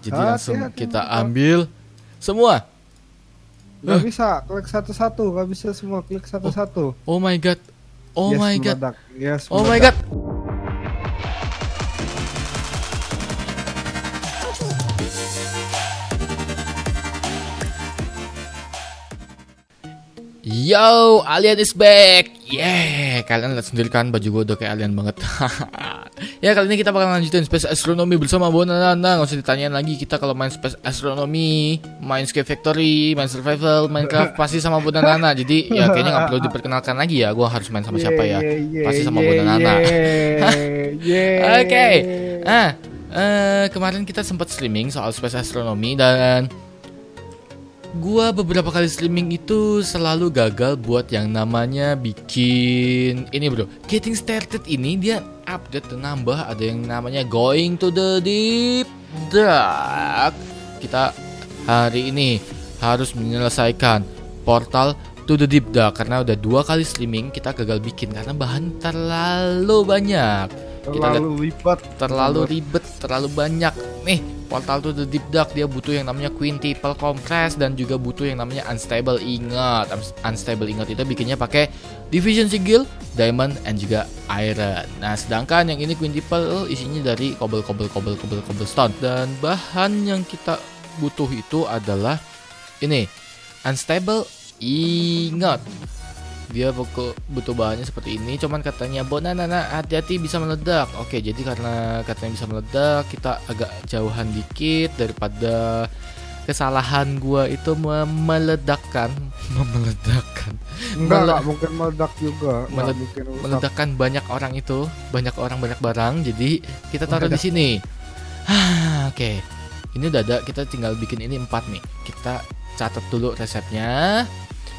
Jadi Hati-hati, langsung kita mantap. ambil semua. Gak Eh. bisa, klik satu-satu, gak bisa semua klik satu-satu. Oh my god. Oh Yes, my god. meledak. Yes, Oh my meledak. god. Yo, Alien is back. Yeah, kalian lihat sendiri kan baju gue udah kayak alien banget. ya kali ini kita bakal lanjutin Space Astronomy bersama Bonanana. Nggak usah ditanyain lagi kita kalau main Space Astronomy, main Escape Factory, main Survival, Minecraft pasti sama Bonanana. Jadi ya kayaknya nggak perlu diperkenalkan lagi ya. Gue harus main sama siapa ya? Pasti sama yeah, Bonanana. yeah, yeah. Oke. Ah, eh, kemarin kita sempat streaming soal space astronomy dan gua beberapa kali streaming itu selalu gagal buat yang namanya bikin ini bro. Getting started ini dia update nambah ada yang namanya going to the deep dark. Kita hari ini harus menyelesaikan portal to the deep dark karena udah dua kali streaming kita gagal bikin karena bahan terlalu banyak. Kita lihat Terlalu lipat. terlalu ribet, terlalu banyak. Nih, portal to the deep dark dia butuh yang namanya quintuple compress dan juga butuh yang namanya unstable ingot. Un- Unstable ingot itu bikinnya pakai division sigil, diamond, and juga iron. Nah, sedangkan yang ini quintuple isinya dari cobble cobble cobble cobble cobblestone dan bahan yang kita butuh itu adalah ini unstable ingot dia pokok butuh bahannya seperti ini. Cuman katanya bona nana hati-hati bisa meledak. Oke jadi karena katanya bisa meledak kita agak jauhan dikit daripada kesalahan gua itu memeledakkan. Memeledakkan. Enggak, Mele- enggak mungkin meledak juga. Meled- mungkin rusak. meledakkan banyak orang itu banyak orang banyak barang jadi kita taruh di sini. Hah, oke. Ini udah ada kita tinggal bikin ini empat nih. Kita catat dulu resepnya.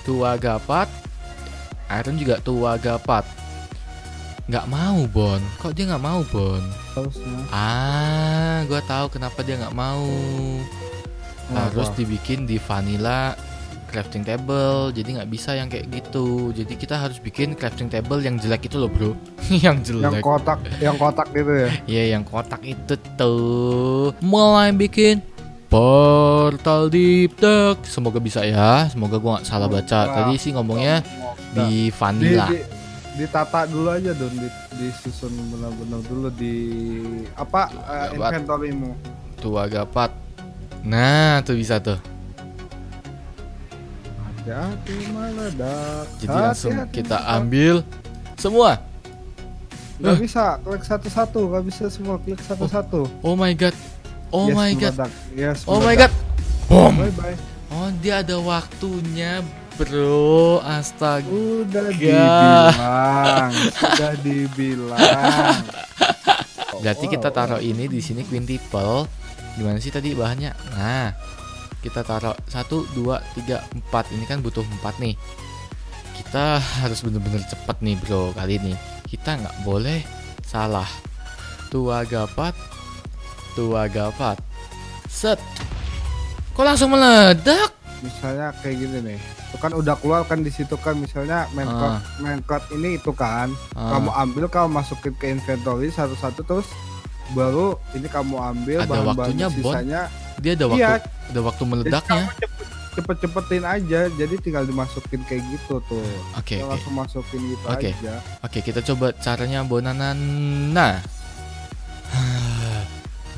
Tua gapat iron juga tua gapat. Nggak mau bon. Kok dia nggak mau bon? Harusnya. ah gua tahu kenapa dia nggak mau. Harus Kenapa? dibikin di vanilla crafting table. Jadi nggak bisa yang kayak gitu. Jadi kita harus bikin crafting table yang jelek itu loh bro. Yang yang jelek kotak, yang kotak gitu ya. ya yang kotak itu tuh. Mulai bikin portal deep semoga bisa ya. Semoga gua nggak salah baca. Tadi sih ngomongnya di di, vanilla di, ditata dulu aja dong di, disusun benar-benar dulu di apa eh, Gabat. inventorymu tua gapat nah tuh bisa tuh. Hati-hati meledak jadi langsung Hati-hati kita meledak. ambil semua. Nggak bisa klik satu-satu nggak bisa semua klik satu-satu. Oh my god oh Yes, my god meledak. yes oh my god boom bye bye oh dia ada waktunya bro astaga udah dibilang sudah dibilang Berarti kita taruh ini di sini quintuple. Gimana sih tadi bahannya? Nah, kita taruh 1 2 3 4. Ini kan butuh 4 nih. Kita harus bener-bener cepat nih, Bro, kali ini. Kita nggak boleh salah. Tua gapat. Tua gapat. Set. Kok langsung meledak? misalnya kayak gini nih itu kan udah keluar kan di situ kan misalnya main Ah. card main card ini itu kan Ah, kamu ambil kamu masukin ke inventory satu-satu terus baru ini kamu ambil Ada bahan-bahan waktunya, Bon. sisanya dia ada waktu iya ada waktu meledaknya. cepet-cepetin aja jadi tinggal dimasukin kayak gitu tuh Oke, Tinggal oke. langsung masukin gitu Oke. aja Oke, kita coba caranya Bonanana.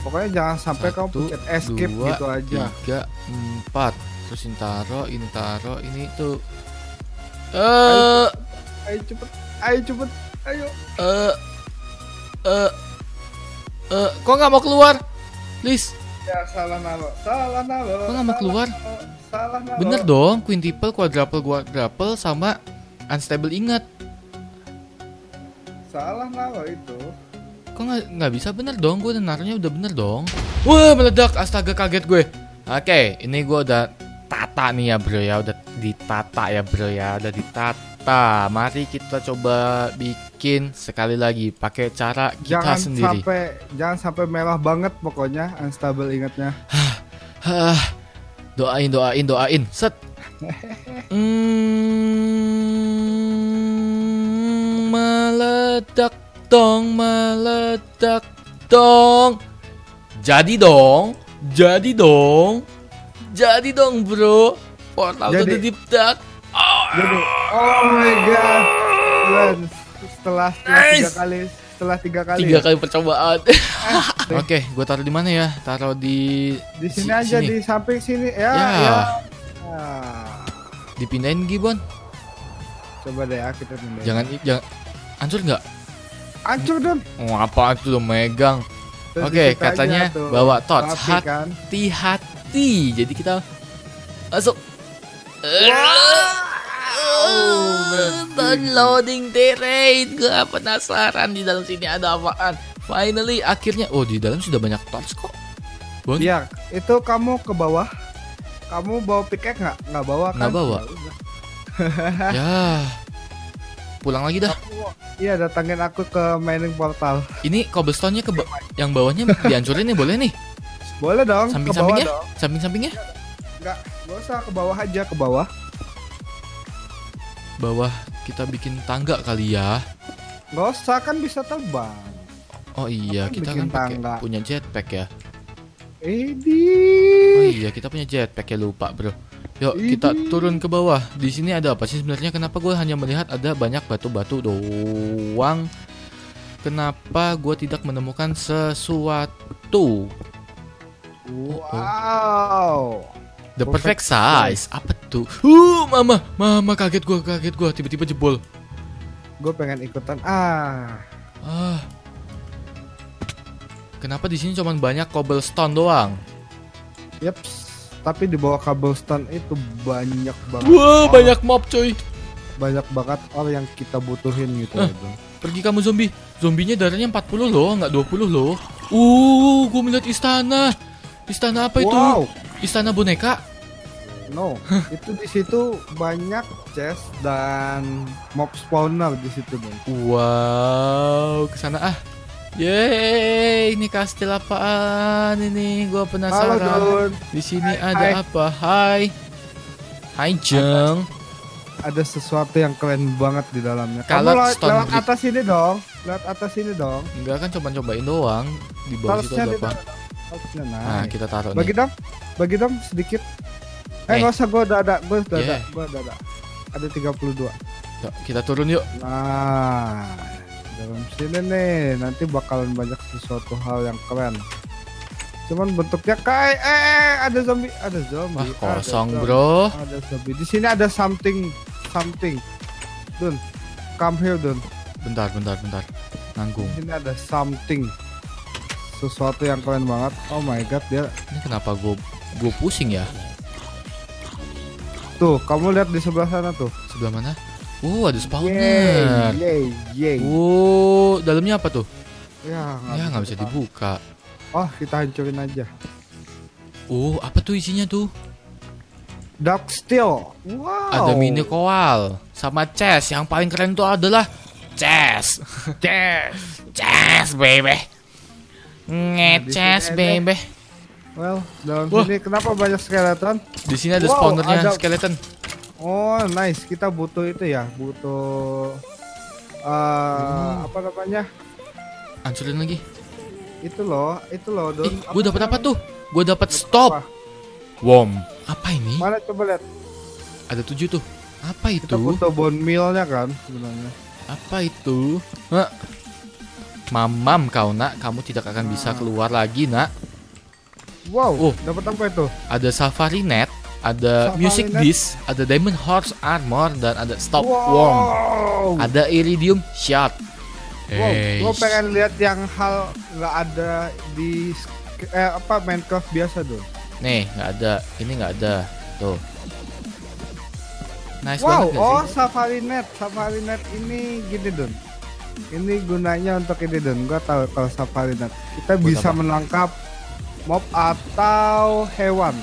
Pokoknya jangan sampai kamu Satu, pencet escape dua, gitu aja. tiga empat. Terus ini taro ini taro ini tuh. Eh. Ayo cepet ayo cepet ayo. Eh eh eh kok nggak mau keluar? Please. Ya salah nalo salah nalo Kok nggak mau keluar? nalo, salah nalo. Bener dong quintuple quadruple quadruple sama unstable ingat. Salah nalo itu kok nggak nggak bisa? Bener dong gue naruhnya udah bener dong. Wah meledak. Astaga kaget gue. Oke ini gue udah tata nih ya bro ya. Udah ditata ya bro ya. Udah ditata. Mari kita coba bikin sekali lagi. Pakai cara kita jangan sendiri. sampai jangan sampai merah banget pokoknya. Unstable ingatnya. Hah, doain doain doain. Set. Hmm, meledak dong meledak dong jadi dong Jadi dong. Jadi dong, Bro. Portal to Jadi. the Deep Dark. Jadi, oh my god. Setelah, setelah tiga Nice. kali, setelah tiga kali. Tiga kali percobaan. Oke, gue taruh di mana ya? Taruh di Di sini si- aja sini. di samping sini ya. Ya. ya. Ah, dipindahin Gibon. coba deh ya kita pindah. Jangan jangan hancur nggak? Hancur Don. Oh, apa itu udah megang? Oke, aja katanya tuh. bawa torch. Rapi kan. Hati-hati. Jadi kita masuk. Downloading terrain. Gua penasaran di dalam sini ada apaan. Finally, akhirnya. Oh, di dalam sudah banyak torch kok. Bon, Iya, itu kamu ke bawah. Kamu bawa pickaxe nggak? Nggak bawa kan? Nggak bawa. Ya. Pulang lagi dah. Iya, datangin aku ke mining portal. Ini cobblestone-nya ke ba- yang bawahnya dihancurin nih, boleh nih? Boleh dong, Samping-sampingnya? Samping-sampingnya? Nggak, nggak usah ke bawah aja, ke bawah. Bawah kita bikin tangga kali ya. Nggak usah, kan bisa terbang. Oh iya, Kan kita kan pakai punya jetpack ya. Edi. Oh iya, kita punya jetpack ya lupa, Bro. Yuk, kita turun ke bawah. Di sini ada apa sih sebenarnya? Kenapa gue hanya melihat ada banyak batu-batu doang? Kenapa gue tidak menemukan sesuatu? Wow. The perfect, Perfect size. Apa tuh? Uh, mama, mama kaget gue, kaget gue. Tiba-tiba jebol. Gue pengen ikutan. Ah. Ah. Kenapa di sini cuma banyak cobblestone doang? Yeps. Tapi di bawah cobblestone itu banyak banget. Wah, or- banyak mob coy. banyak banget orang yang kita butuhin gitu. Ah. Don. Pergi kamu zombie. Zombinya darahnya 40 loh, nggak 20 loh. Uh, gue melihat istana. Istana apa itu? Wow. Istana boneka. No, itu di situ banyak chest dan mob spawner di situ Don. Wow, ke sana ah. Yeay, ini kastil apaan ini? Gua Halo penasaran. Don, Di sini Hai, ada hai. apa? Hai. Hai Jeng. ada sesuatu yang keren banget di dalamnya. Colored lewat, stone lewat atas sini dong, lewat atas sini dong. Enggak kan coba-cobain doang. Di bawah situ Harusnya ada apa? Nah, nah. kita taruh Bagi nih. dong, bagi dong sedikit. Eh Eh. nggak usah, gue udah ada, gue udah ada, Yeah. gue udah ada. Ada 32. Yuk, kita turun yuk. Nah, dalam sini nih nanti bakalan banyak sesuatu hal yang keren. Cuman bentuknya kayak eh, eh ada zombie, ada zombie. Ada kosong, zombie, Bro. Ada zombie. Di sini ada something, something. Dun, come here, Dun. Bentar, bentar, bentar. Nanggung. Di sini ada something. Sesuatu yang keren banget. Oh my god, dia Ini kenapa gue gue pusing ya? tuh. Kamu lihat di sebelah sana tuh. Sebelah mana? Oh, ada Yeay, spawner. yeay, yeay. Oh, dalamnya apa tuh? Ya, Ya nggak bisa dibuka. Oh, kita hancurin aja. Oh, apa tuh isinya tuh? Dark Steel. Wow. Ada mini koal sama chest. Yang paling keren tuh adalah chest. Chest. Chest, baby. Ngeces, Nah, baby. Well, dalam Wah. sini kenapa banyak skeleton? Di sini ada Wow, spawnernya ada- skeleton. Oh, nice. Kita butuh itu ya, butuh eh apa namanya? Hancurin lagi. Itu loh, itu loh, Don. Ih, gue dapat apa tuh? Gue dapat stop. apa? Worm. Apa ini? Mana coba lihat. Ada tujuh tuh. Apa Kita itu? butuh bone meal-nya kan sebenarnya. Apa itu? Hah? Mamam kau nak, kamu tidak akan bisa Nah. keluar lagi nak. Wow, Oh. dapat apa itu? Ada safari net, ada Safari music disc, ada diamond horse armor dan ada stop wow. worm. Ada iridium shot. Wow, gue pengen lihat yang hal nggak ada di eh, apa Minecraft biasa dong. nih nggak ada, ini nggak ada. Tuh. Nice Wow, banget oh sih? Safari Net, Safari Net ini gini Don. Ini gunanya untuk ini Don. Gua tahu kalau Safari Net. Kita Buat bisa apa? menangkap mob atau hewan.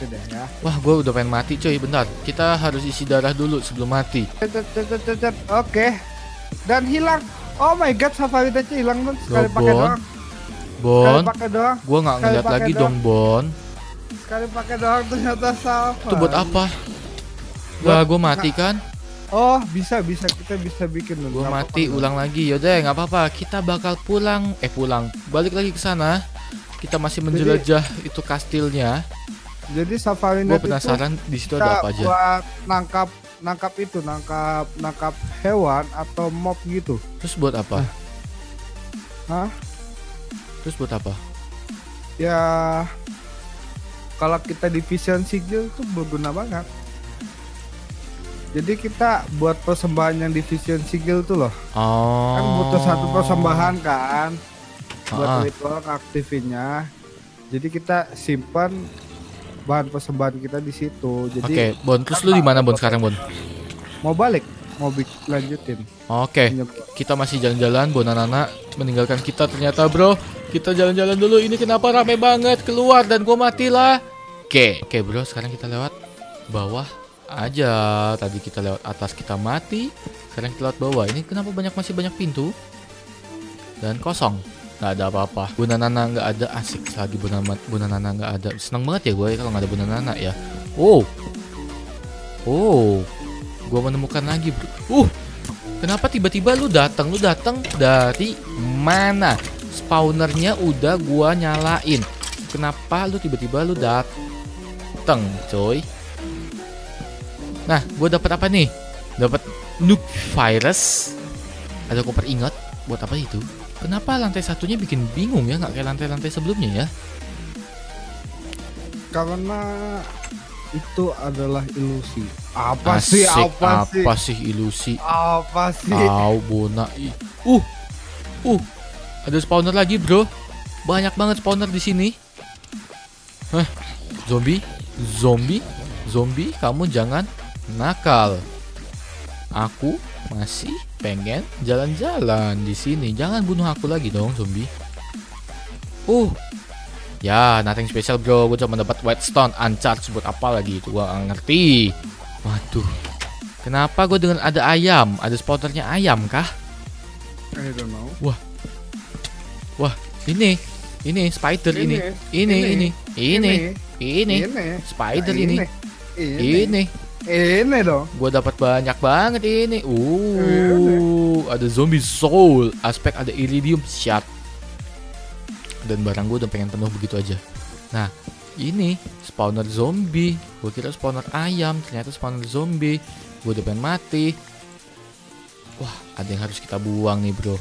Itu deh ya. Wah, gue udah pengen mati coy. Bentar, kita harus isi darah dulu sebelum mati. Oke. Dan hilang. Oh my god, Safari Netnya hilang Don. Sekali pakai Bon. doang. Bon, Sekali pakai doang. gue nggak ngeliat lagi doang. dong Bon. Sekali pakai doang ternyata Safari. Itu buat apa? Lah, gue mati kan? Oh, bisa bisa kita bisa bikin. Gue mati, apa-apa, Don. ulang lagi. Yaudah, nggak apa-apa. Kita bakal pulang. Eh, pulang. Balik lagi ke sana. Kita masih menjelajah itu kastilnya. Jadi safari net itu penasaran di situ ada apa aja. buat nangkap nangkap itu nangkap nangkap hewan atau mob gitu. Terus buat apa? Hah? Terus buat apa? Ya kalau kita division sigil itu berguna banget. Jadi kita buat persembahan yang division sigil tuh loh. Oh. Kan butuh satu persembahan kan buat Ah, ritual aktifinnya. Jadi kita simpan bahan persembahan kita di situ. Jadi Oke, Bon. Terus lu di mana Bon sekarang Bon? mau balik, mau lanjutin. Oke, kita masih jalan-jalan. Bonanana meninggalkan kita ternyata bro. Kita jalan-jalan dulu. Ini kenapa rame banget keluar dan gua matilah. Oke, oke bro. Sekarang kita lewat bawah aja. Tadi kita lewat atas kita mati. Sekarang kita lewat bawah. Ini kenapa banyak masih banyak pintu dan kosong. Nggak ada apa-apa. Bonanana nggak ada asik lagi Bonanana Bonanana nggak ada. Seneng banget ya gue kalau nggak ada Bonanana ya. Oh, oh, gua menemukan lagi bro. Uh, Kenapa tiba-tiba lu datang? Lu datang dari mana? Spawnernya udah gua nyalain. Kenapa lu tiba-tiba lu datang, coy? Nah, gua dapat apa nih? Dapat nuke virus. Ada koper ingat. Buat apa itu? Kenapa lantai satunya bikin bingung ya? Nggak kayak lantai-lantai sebelumnya ya? Karena itu adalah ilusi. Apa sih? Asik, Apa, sih? apa sih ilusi? Apa sih? Au, bona. Uh. Uh. Ada spawner lagi, Bro. Banyak banget spawner di sini. Hah. Zombie? Zombie? Zombie, kamu jangan nakal. Aku masih pengen jalan-jalan di sini. Jangan bunuh aku lagi dong, zombie. Uh. Ya, nothing special, Bro. Gue cuma dapat Whitestone Uncharged buat apa lagi itu gua nggak ngerti. Waduh. Kenapa gue dengan ada ayam? Ada spawnernya ayam kah? I don't know. Ini, ini spider ini, ini, ini, ini, ini, spider ini, Ini. ini. Ini dong. Gue dapat banyak banget ini. Uh, ada zombie soul, aspek ada iridium shot. Dan barang gue udah pengen penuh begitu aja. Nah, ini spawner zombie. Gue kira spawner ayam, ternyata spawner zombie. Gue udah pengen mati. Wah, ada yang harus kita buang nih, bro.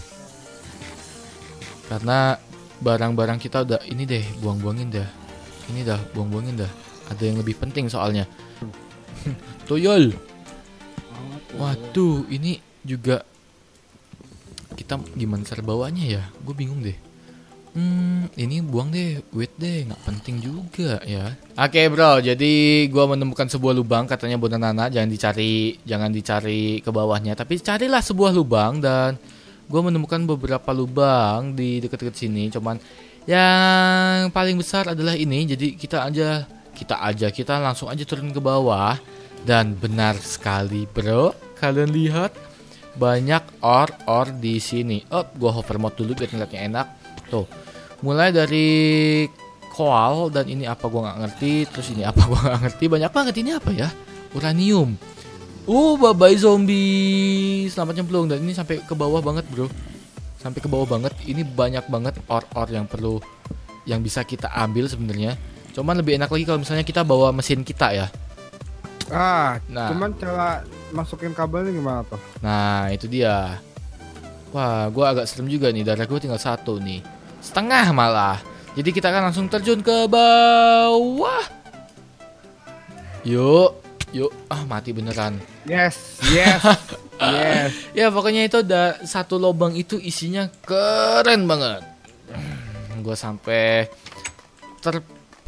Karena barang-barang kita udah ini deh, buang-buangin dah. Ini dah, buang-buangin dah. Ada yang lebih penting soalnya. Toyol. Waduh, ini juga kita gimana cara bawanya ya? Gue bingung deh. Hmm, ini buang deh, wait deh, nggak penting juga ya. Oke bro, jadi gua menemukan sebuah lubang katanya Bonanana, jangan dicari, jangan dicari ke bawahnya, tapi carilah sebuah lubang dan gua menemukan beberapa lubang di dekat-dekat sini. Cuman yang paling besar adalah ini, jadi kita aja, kita aja, kita langsung aja turun ke bawah dan benar sekali bro, kalian lihat banyak or-or di sini. Oh, gua hover mode dulu biar ngeliatnya enak. Tuh, mulai dari koal dan ini apa gua nggak ngerti, terus ini apa gua nggak ngerti, banyak banget ini apa ya? Uranium. Uh, bye bye zombie. Selamat nyemplung dan ini sampai ke bawah banget, Bro. Sampai ke bawah banget. Ini banyak banget or-or yang perlu yang bisa kita ambil sebenarnya. Cuman lebih enak lagi kalau misalnya kita bawa mesin kita ya. Ah, Nah. cuman cara masukin kabelnya gimana tuh? Nah, itu dia. Wah, gua agak serem juga nih. Darah gue tinggal satu nih. Setengah malah. Jadi kita akan langsung terjun ke bawah. Yuk, yuk. Ah, mati beneran. Yes, yes, yes. Ya, pokoknya itu ada satu lubang itu isinya keren banget. Gue sampai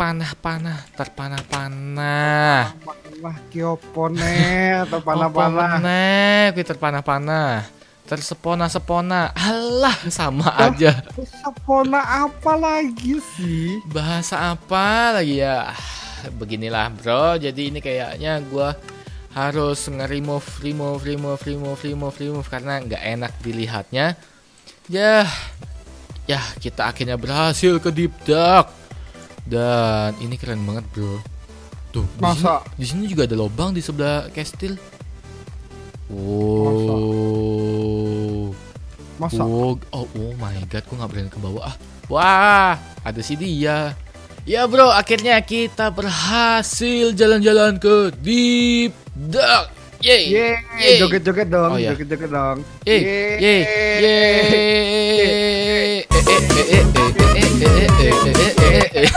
terpanah-panah, terpanah-panah. Wah, kiopone atau panah-panah. Panah, gue terpanah-panah. Tersepona-sepona. Alah, sama aja. Sapona apa lagi sih? Bahasa apa lagi ya? Ah, Beginilah, Bro. Jadi ini kayaknya gua harus nge-remove, remove, remove, remove, remove, remove karena nggak enak dilihatnya. Ya, ya kita akhirnya berhasil ke deep dark. Dan ini keren banget, Bro. Tuh, di Masa? sini- di sini juga ada lubang di sebelah castle. Wow. Masa? Oh, oh, oh my god, gue nggak berani ke bawah ah. Wah, ada si dia. Ya bro, akhirnya kita berhasil jalan-jalan ke Deep Dark. Yeay. Yeay, Yeay. joget-joget dong, Oh, iya. joget-joget dong. Yeay. Yeay. Yeay. Eh,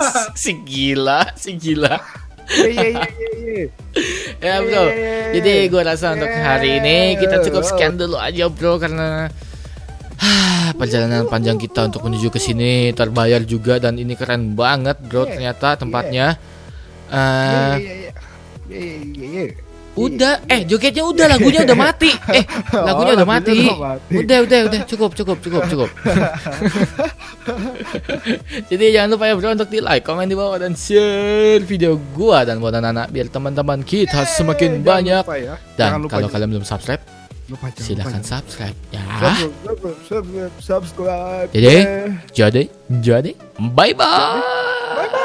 Si gila, si gila. Yeay. Ya bro, jadi gue rasa untuk hari ini kita cukup sekian dulu aja bro karena perjalanan panjang kita untuk menuju ke sini terbayar juga dan ini keren banget bro ternyata tempatnya. Yeay. Udah, eh jogetnya udah lagunya udah mati, eh lagunya Oh, udah mati. udah mati. Udah udah udah cukup cukup cukup cukup. Jadi jangan lupa ya bro untuk di like, komen di bawah dan share video gua dan buat anak-anak biar teman-teman kita semakin banyak. ya. Dan kalau juga. kalian belum subscribe, Lupa, jangan silahkan lupa. subscribe ya. Subscribe, subscribe, subscribe. Jadi, jadi, jadi, bye bye.